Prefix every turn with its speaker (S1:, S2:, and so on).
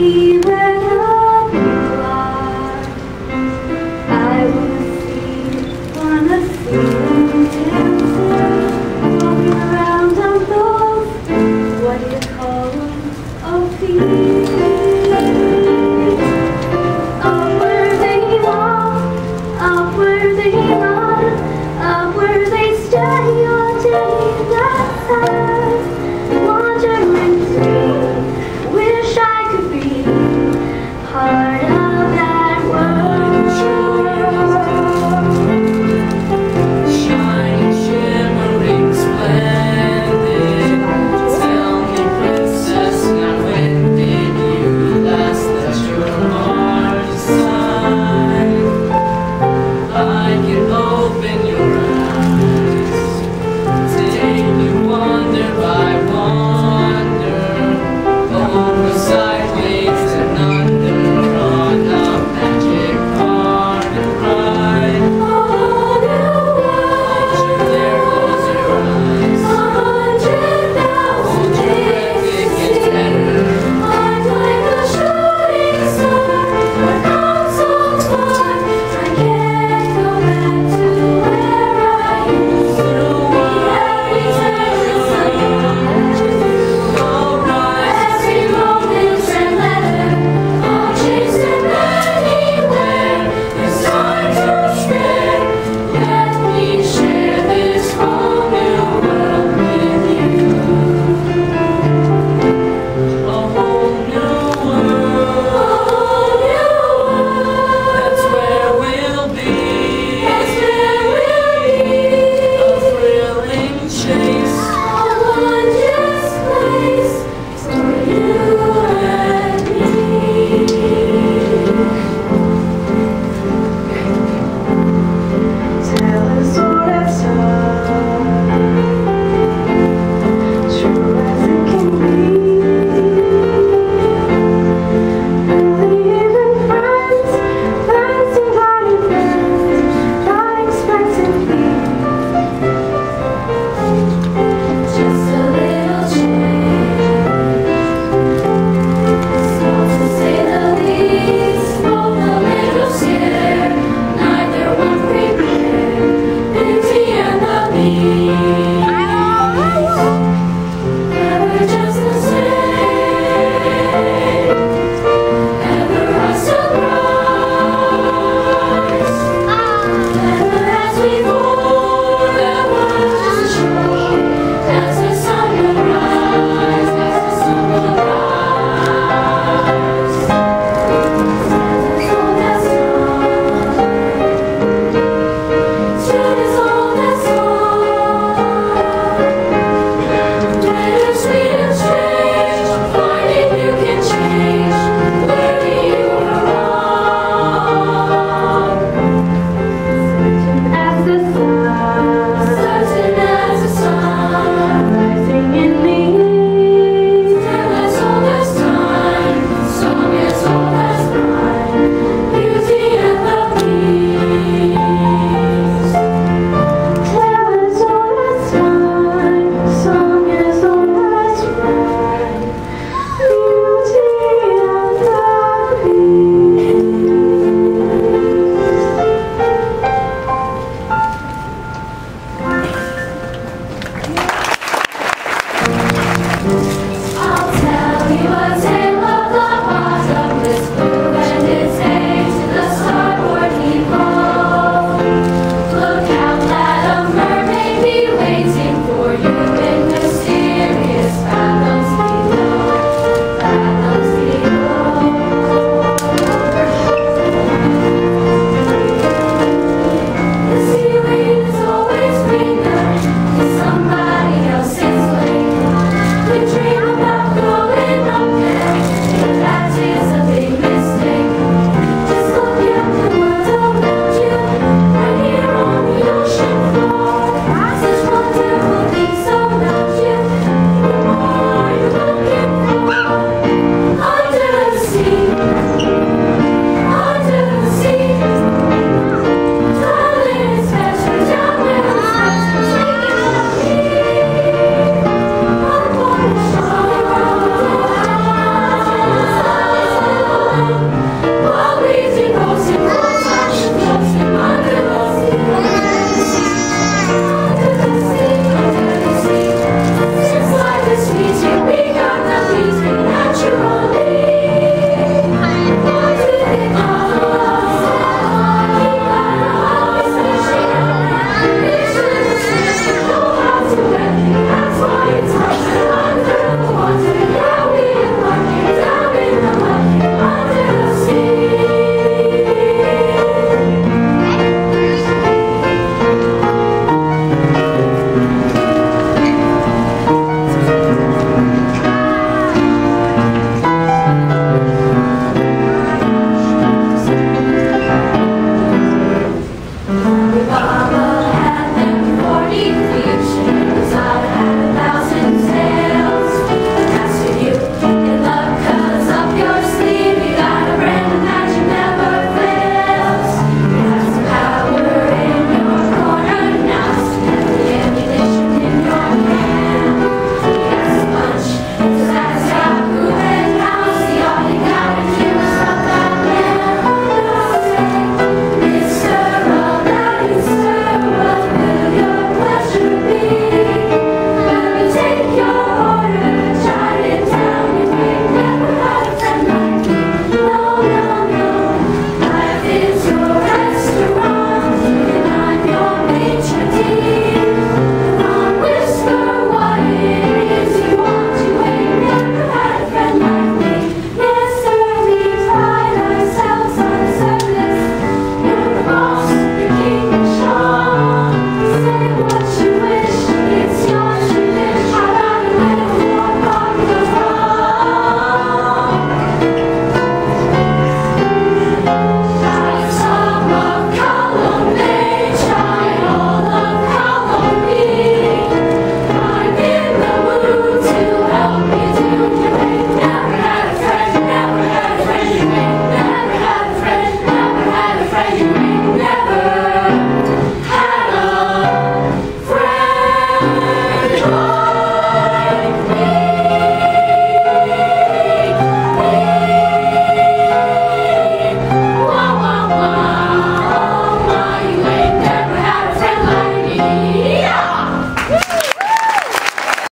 S1: You.